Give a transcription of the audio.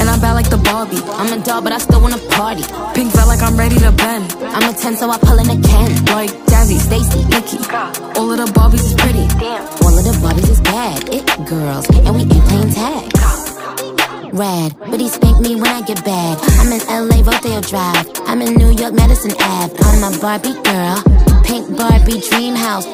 And I'm bad like the Barbie. I'm a doll, but I still wanna party. Pink felt like I'm ready to bend. I'm a 10, so I pull in a can. Like Jazzy, Stacy, Nikki. All of the Barbies is pretty. All of the Barbies is bad. It girls, and we ain't playing tag. Rad, but he spank me when I get bad. I'm in LA, Rodeo Drive. I'm in New York, Madison Ave. I'm a Barbie girl. Pink Barbie dream house.